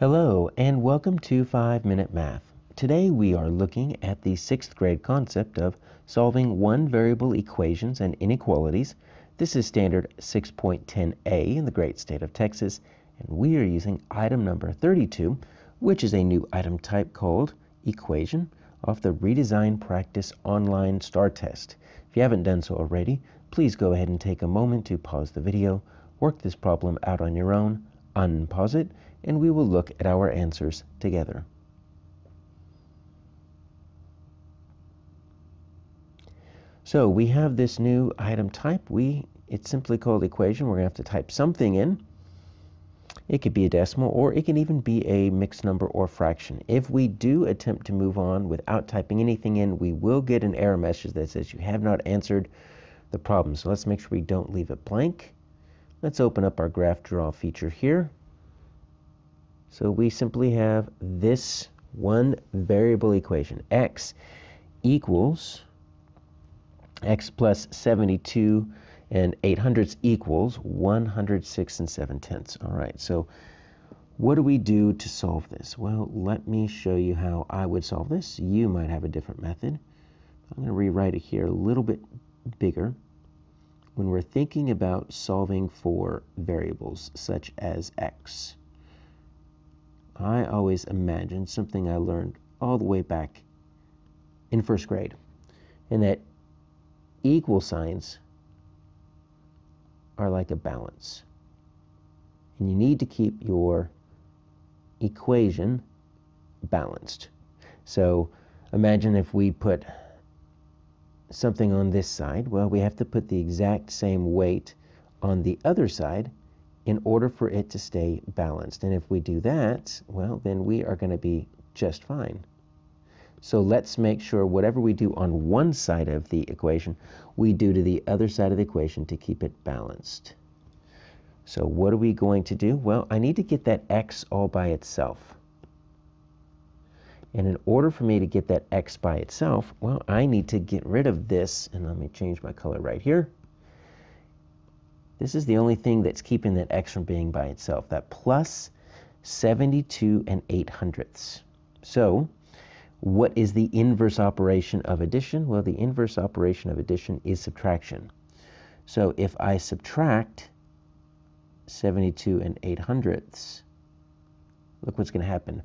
Hello and welcome to 5 Minute Math. Today we are looking at the 6th grade concept of solving one variable equations and inequalities. This is standard 6.10a in the great state of Texas and we are using item number 32 which is a new item type called equation off the Redesign Practice Online STAAR Test. If you haven't done so already, please go ahead and take a moment to pause the video, work this problem out on your own, unpause it, and we will look at our answers together. So we have this new item type. We It's simply called equation. We're going to have to type something in. It could be a decimal or it can even be a mixed number or fraction. If we do attempt to move on without typing anything in, we will get an error message that says you have not answered the problem. So let's make sure we don't leave it blank. Let's open up our graph draw feature here. So we simply have this one variable equation. x equals x plus 72 and 8 hundredths equals 106 and 7 tenths. All right, so what do we do to solve this? Well, let me show you how I would solve this. You might have a different method. I'm going to rewrite it here a little bit bigger. When we're thinking about solving for variables such as x, I always imagine something I learned all the way back in first grade, and that equal signs are like a balance. And you need to keep your equation balanced. So imagine if we put something on this side, well, we have to put the exact same weight on the other side in order for it to stay balanced. And if we do that, well, then we are going to be just fine. So let's make sure whatever we do on one side of the equation, we do to the other side of the equation to keep it balanced. So what are we going to do? Well, I need to get that x all by itself. And in order for me to get that x by itself, well, I need to get rid of this. And let me change my color right here. This is the only thing that's keeping that x from being by itself, that plus 72 and 8 hundredths. So what is the inverse operation of addition? Well, the inverse operation of addition is subtraction. So if I subtract 72 and 8 hundredths, look what's going to happen.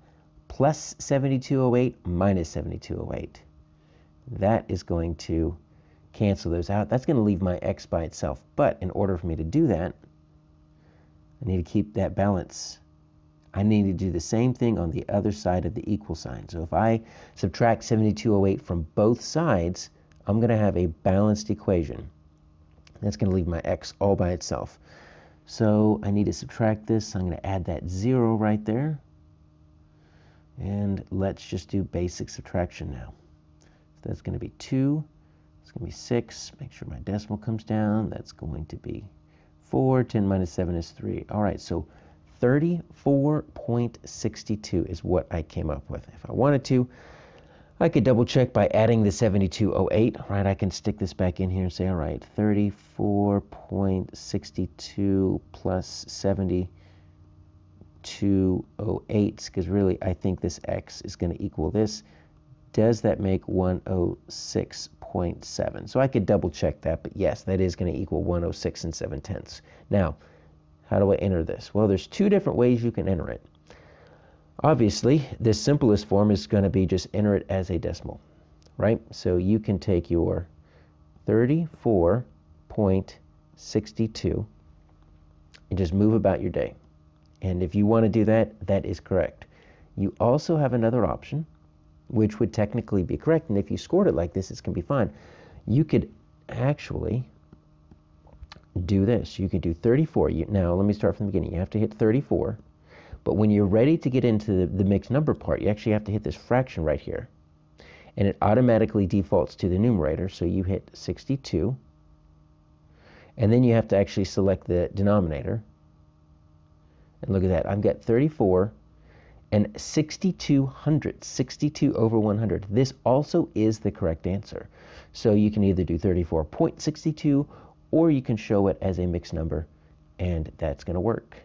Plus 7208 minus 7208. That is going to cancel those out. That's going to leave my x by itself. But in order for me to do that, I need to keep that balance. I need to do the same thing on the other side of the equal sign. So if I subtract 7208 from both sides, I'm going to have a balanced equation. That's going to leave my x all by itself. So I need to subtract this. I'm going to add that 0 right there. And let's just do basic subtraction now. So that's going to be 2 it's going to be 6. Make sure my decimal comes down. That's going to be 4. 10 minus 7 is 3. All right, so 34.62 is what I came up with. If I wanted to, I could double check by adding the 7208, right? I can stick this back in here and say, all right, 34.62 plus 7208, because really I think this x is going to equal this. Does that make 106.7? So I could double check that, but yes, that is going to equal 106 and 7 tenths. Now, how do I enter this? Well, there's two different ways you can enter it. Obviously, the simplest form is going to be just enter it as a decimal, right? So you can take your 34.62 and just move about your day. And if you want to do that, that is correct. You also have another option, which would technically be correct. And if you scored it like this, it's going to be fine. You could actually do this. You could do 34. You, now, let me start from the beginning. You have to hit 34. But when you're ready to get into the, the mixed number part, you actually have to hit this fraction right here. And it automatically defaults to the numerator. So you hit 62. And then you have to actually select the denominator. And look at that. I've got 34 and 6200, 62 over 100. This also is the correct answer. So you can either do 34.62 or you can show it as a mixed number and that's going to work.